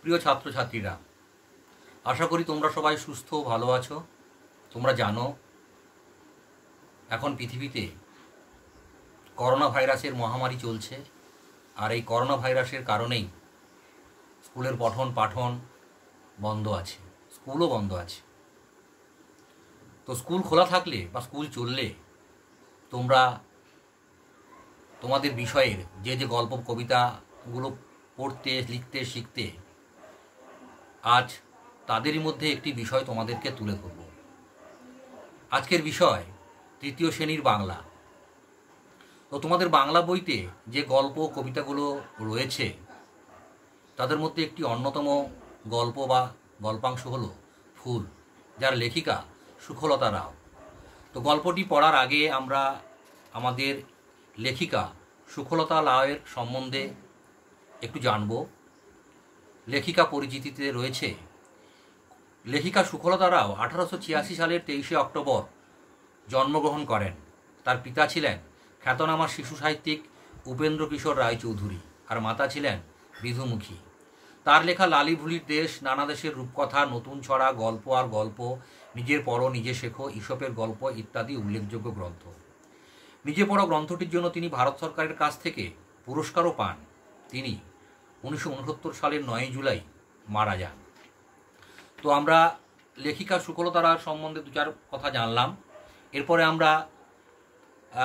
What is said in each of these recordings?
প্রিয় ছাত্রছাত্রীরা, আশা করি তোমরা সবাই সুস্থ ভালো আছো। তোমরা জানো, এখন পৃথিবীতে করোনা ভাইরাসের মহামারী চলছে, আর এই করোনা ভাইরাসের কারণেই স্কুলের পঠন পাঠন বন্ধ আছে, স্কুলও বন্ধ আছে। তো স্কুল খোলা থাকলে বা স্কুল চললে তোমরা তোমাদের বিষয়ের যে যে গল্প, কবিতাগুলো পড়তে, লিখতে, শিখতে আজ তাদেরই মধ্যে একটি বিষয় তোমাদেরকে তুলে ধরব। আজকের বিষয় তৃতীয় শ্রেণির বাংলা। তো তোমাদের বাংলা বইতে যে গল্প কবিতাগুলো রয়েছে, তাদের মধ্যে একটি অন্যতম গল্প বা গল্পাংশ হল ফুল, যার লেখিকা সুখলতা রাও। তো গল্পটি পড়ার আগে আমরা আমাদের লেখিকা সুখলতা রাওয়ের সম্বন্ধে একটু জানব। লেখিকা পরিচিতিতে রয়েছে। লেখিকা সুখলতা রাও আঠারোশো ছিয়াশি সালের তেইশে অক্টোবর জন্মগ্রহণ করেন। তার পিতা ছিলেন খ্যাতনামা শিশু সাহিত্যিক উপেন্দ্র কিশোর রায়চৌধুরী আর মাতা ছিলেন বিধুমুখী। তার লেখা লালি ভুলির দেশ, নানা দেশের রূপকথা, নতুন ছড়া, গল্প আর গল্প, নিজের পড়ো, নিজে শেখো, ইসপের গল্প ইত্যাদি উল্লেখযোগ্য গ্রন্থ। নিজে পড়ো গ্রন্থটির জন্য তিনি ভারত সরকারের কাছ থেকে পুরস্কারও পান। তিনি উনিশশো উনসত্তর সালের নয় জুলাই মারা যান। তো আমরা লেখিকা সুকলতারা সম্বন্ধে দু চার কথা জানলাম। এরপরে আমরা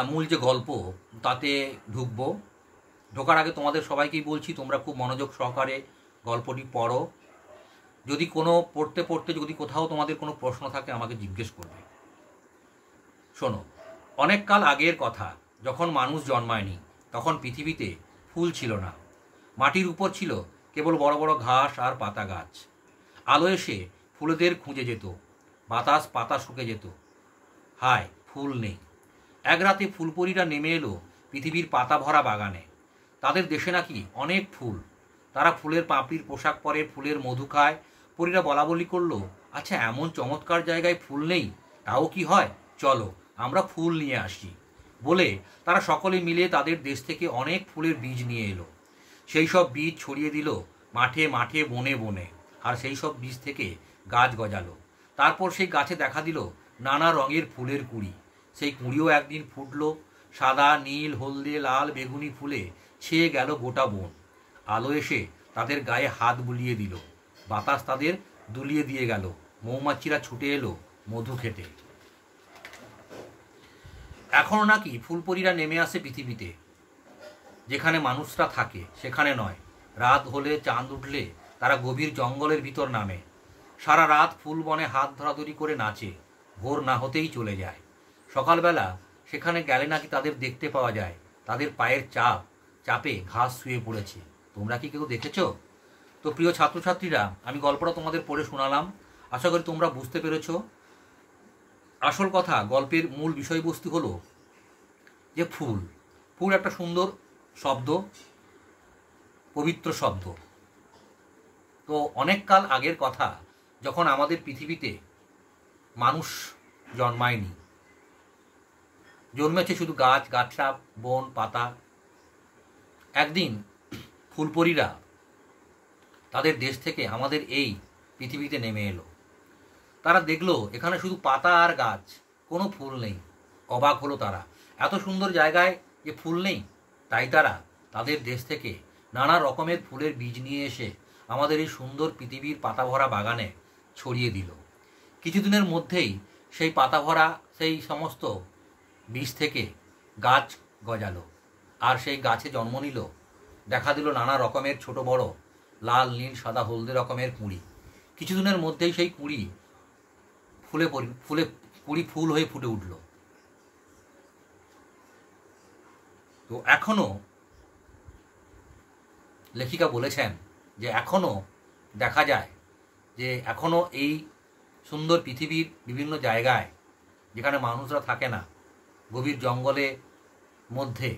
মূল যে গল্প, তাতে ঢুকব। ঢোকার আগে তোমাদের সবাইকেই বলছি, তোমরা খুব মনোযোগ সহকারে গল্পটি পড়ো। যদি কোনো, পড়তে পড়তে যদি কোথাও তোমাদের কোনো প্রশ্ন থাকে, আমাকে জিজ্ঞেস করবে। শোনো, অনেক কাল আগের কথা, যখন মানুষ জন্মায়নি, তখন পৃথিবীতে ফুল ছিল না। মাটির উপর ছিল কেবল বড় বড় ঘাস আর পাতা গাছ। আলো এসে ফুলেদের খুঁজে যেত, বাতাস পাতা শুকে যেত। হায়, ফুল নেই। এক রাতে ফুলপরীরা নেমে এলো পৃথিবীর পাতা ভরা বাগানে। তাদের দেশে নাকি অনেক ফুল। তারা ফুলের পাপড়ির পোশাক পরে, ফুলের মধু খায়। পরীরা বলা বলি করল আচ্ছা এমন চমৎকার জায়গায় ফুল নেই, তাও কি হয়? চলো, আমরা ফুল নিয়ে আসি। বলে তারা সকলে মিলে তাদের দেশ থেকে অনেক ফুলের বীজ নিয়ে এলো। সেই সব বীজ ছড়িয়ে দিল মাঠে মাঠে, বনে বনে। আর সেই সব বীজ থেকে গাছ গজালো। তারপর সেই গাছে দেখা দিল নানা রঙের ফুলের কুড়ি। সেই কুঁড়িও একদিন ফুটলো, সাদা, নীল, হলদে, লাল, বেগুনি ফুলে ছেয়ে গেল গোটা বন। আলো এসে তাদের গায়ে হাত বুলিয়ে দিল। বাতাস তাদের দুলিয়ে দিয়ে গেল। মৌমাছিরা ছুটে এলো মধু খেতে। এখনও নাকি ফুলপরীরা নেমে আসে পৃথিবীতে। যেখানে মানুষরা থাকে, সেখানে নয়। রাত হলে চাঁদ উঠলে তারা গভীর জঙ্গলের ভিতর নামে। সারা রাত ফুল বনে হাত ধরাধরি করে নাচে, ভোর না হতেই চলে যায়। সকালবেলা সেখানে গেলে নাকি তাদের দেখতে পাওয়া যায়, তাদের পায়ের চাপ, চাপে ঘাস শুয়ে পড়েছে। তোমরা কি কেউ দেখেছ? তো প্রিয় ছাত্রছাত্রীরা, আমি গল্পটা তোমাদের পড়ে শোনালাম। আশা করি তোমরা বুঝতে পেরেছ। আসল কথা, গল্পের মূল বিষয়বস্তু হলো যে ফুল। ফুল একটা সুন্দর শব্দ, পবিত্র শব্দ। তো অনেক কাল আগের কথা, যখন আমাদের পৃথিবীতে মানুষ জন্মায়নি। জন্মেছে শুধু গাছ, গাছরা, বন, পাতা। একদিন ফুলপরীরা তাদের দেশ থেকে আমাদের এই পৃথিবীতে নেমে এলো। তারা দেখল, এখানে শুধু পাতা আর গাছ, কোনো ফুল নেই। অবাক হলো তারা। এত সুন্দর জায়গায় যে ফুল নেই। তাই তারা তাদের দেশ থেকে নানা রকমের ফুলের বীজ নিয়ে এসে আমাদের এই সুন্দর পৃথিবীর পাতা ভরা বাগানে ছড়িয়ে দিল। কিছুদিনের মধ্যেই সেই পাতা ভরা সেই সমস্ত বীজ থেকে গাছ গজালো আর সেই গাছে জন্ম নিল। দেখা দিল নানা রকমের ছোট বড় লাল, নীল, সাদা, হলদে রকমের কুঁড়ি। কিছুদিনের মধ্যেই সেই কুঁড়ি ফুলে ফুলে, কুঁড়ি ফুল হয়ে ফুটে উঠল। তো এখনও লেখিকা বলেছেন যে এখনও দেখা যায় যে এখনও এই সুন্দর পৃথিবীর বিভিন্ন জায়গায় যেখানে মানুষরা থাকে না, গভীর জঙ্গলে মধ্যে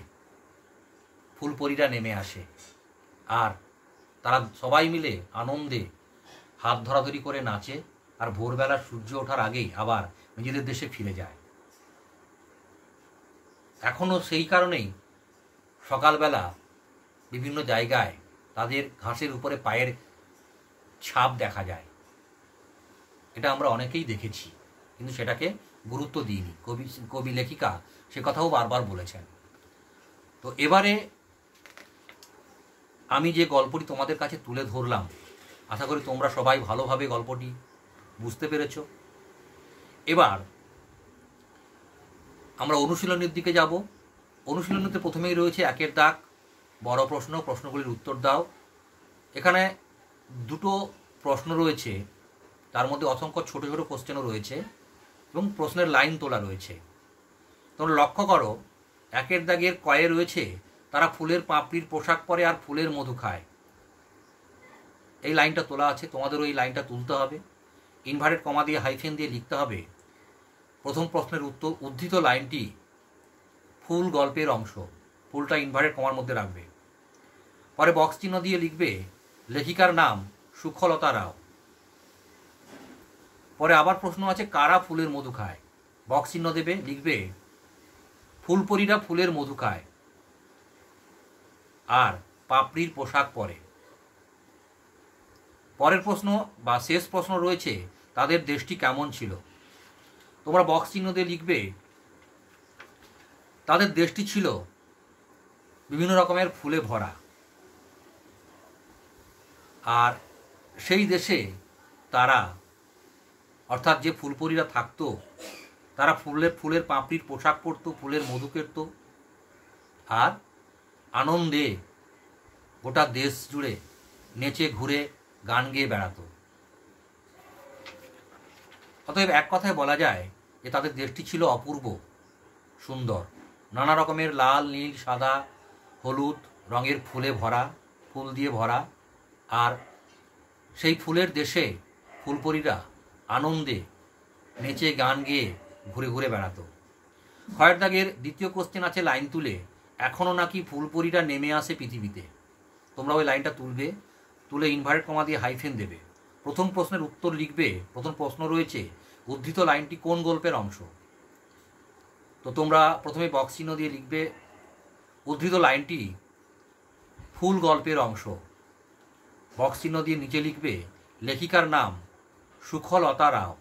ফুলপরীরা নেমে আসে আর তারা সবাই মিলে আনন্দে হাত ধরাধরি করে নাচে আর ভোরবেলা সূর্য ওঠার আগেই আবার নিজেদের দেশে ফিরে যায়। এখনও সেই কারণেই সকালবেলা বিভিন্ন জায়গায় তাদের ঘাসের উপরে পায়ের ছাপ দেখা যায়। এটা আমরা অনেকেই দেখেছি, কিন্তু সেটাকে গুরুত্ব দিইনি। কবি কবি লেখিকা সে কথাও বারবার বলেছেন। তো এবারে আমি যে গল্পটি তোমাদের কাছে তুলে ধরলাম, আশা করি তোমরা সবাই ভালোভাবে গল্পটি বুঝতে পেরেছ। এবার আমরা অনুশীলনের দিকে যাব। অনুশীলনীতে প্রথমেই রয়েছে একের দাগ, বড় প্রশ্ন, প্রশ্নগুলির উত্তর দাও। এখানে দুটো প্রশ্ন রয়েছে, তার মধ্যে অসংখ্য ছোট ছোট কোশ্চেনও রয়েছে এবং প্রশ্নের লাইন তোলা রয়েছে। তোমরা লক্ষ্য করো, একের দাগের কয়ে রয়েছে, তারা ফুলের পাপড়ির পোশাক পরে আর ফুলের মধু খায়। এই লাইনটা তোলা আছে, তোমাদেরও এই লাইনটা তুলতে হবে। ইনভার্টেড কমা দিয়ে হাইফেন দিয়ে লিখতে হবে। প্রথম প্রশ্নের উত্তর, উদ্ধৃত লাইনটি ফুল গল্পের অংশ। ফুলটা ইনভার্টেড কমার মধ্যে রাখবে। পরে বক্স চিহ্ন দিয়ে লিখবে, লেখিকার নাম সুখলতা রাও। পরে আবার প্রশ্ন আছে, কারা ফুলের মধু খায়? বক্স চিহ্ন দেবে, লিখবে, ফুলপরীরা ফুলের মধু খায়। আর পাপড়ির পোশাক পরে। পরের প্রশ্ন বা শেষ প্রশ্ন রয়েছে, তাদের দেশটি কেমন ছিল? তোমরা বক্স চিহ্ন দিয়ে লিখবে তাদের দেশটি ছিল বিভিন্ন রকমের ফুলে ভরা। আর সেই দেশে তারা, অর্থাৎ যে ফুলপরীরা থাকতো, তারা ফুলের ফুলের পাপড়ির পোশাক পরতো, ফুলের মধু কেরত আর আনন্দে গোটা দেশ জুড়ে নেচে ঘুরে গান গেয়ে বেড়াতো। অতএব এক কথায় বলা যায় যে তাদের দেশটি ছিল অপূর্ব, সুন্দর। নানা রকমের লাল, নীল, সাদা, হলুদ রঙের ফুলে ভরা, ফুল দিয়ে ভরা। আর সেই ফুলের দেশে ফুলপরীরা আনন্দে নেচে, গান গেয়ে ঘুরে ঘুরে বেড়াতো। খয়ের দাগের দ্বিতীয় কোশ্চেন আছে লাইন তুলে এখনও নাকি ফুলপরীরা নেমে আসে পৃথিবীতে? তোমরা ওই লাইনটা তুলবে, তুলে ইনভার্ট কমা দিয়ে হাইফেন দেবে। প্রথম প্রশ্নের উত্তর লিখবে, প্রথম প্রশ্ন রয়েছে, উদ্ধৃত লাইনটি কোন গল্পের অংশ? তো তোমরা প্রথমে বক্স চিহ্ন দিয়ে লিখবে উদ্ধৃত লাইনটি ফুল গল্পের অংশ। বক্স চিহ্ন দিয়ে নিচে লিখবে লেখিকার নাম সুখলতা রাও।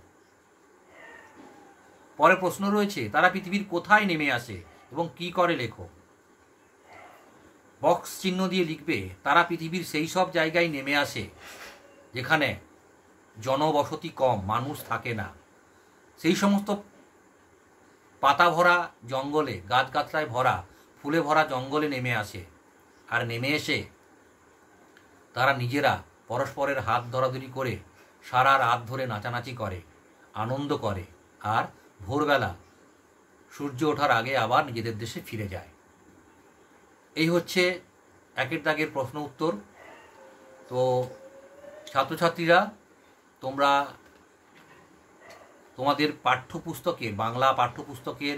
পরে প্রশ্ন রয়েছে, তারা পৃথিবীর কোথায় নেমে আসে এবং কি করে লেখো? বক্স চিহ্ন দিয়ে লিখবে, তারা পৃথিবীর সেই সব জায়গায় নেমে আসে যেখানে জনবসতি কম, মানুষ থাকে না। সেই সমস্ত পাতা ভরা জঙ্গলে গাছগাছলায় ভরা, ফুলে ভরা জঙ্গলে নেমে আসে। আর নেমে এসে তারা নিজেরা পরস্পরের হাত ধরাধরি করে সারা রাত ধরে নাচানাচি করে, আনন্দ করে। আর ভোরবেলা সূর্য ওঠার আগে আবার নিজেদের দেশে ফিরে যায়। এই হচ্ছে একের দাগের প্রশ্ন উত্তর। তো ছাত্রছাত্রীরা, তোমরা তোমাদের পাঠ্যপুস্তকের বাংলা পাঠ্যপুস্তকের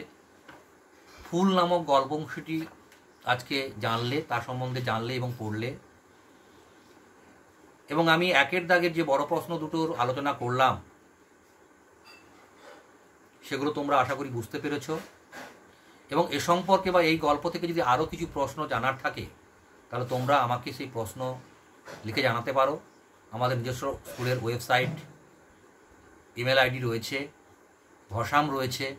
ফুল নামক গল্পংশটি আজকে জানলে তার সম্বন্ধে জানলে এবং পড়লে। এবং আমি একের দাগের যে বড় প্রশ্ন দুটোর আলোচনা করলাম, সেগুলো তোমরা আশা করি বুঝতে পেরেছ। এবং এ সম্পর্কে বা এই গল্প থেকে যদি আরও কিছু প্রশ্ন জানার থাকে, তাহলে তোমরা আমাকে সেই প্রশ্ন লিখে জানাতে পারো। আমাদের নিজস্ব স্কুলের ওয়েবসাইট ইমেল আইডি রয়েছে ভসাম রয়েছে।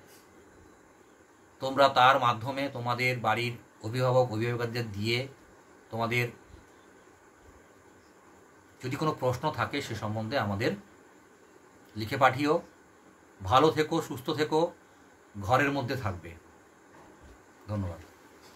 তোমরা তার মাধ্যমে তোমাদের বাড়ির অভিভাবক, অভিভাবকদের দিয়ে তোমাদের যদি কোনো প্রশ্ন থাকে সে সম্বন্ধে আমাদের লিখে পাঠিও। ভালো থেকো, সুস্থ থেকো, ঘরের মধ্যে থাকবে। ধন্যবাদ।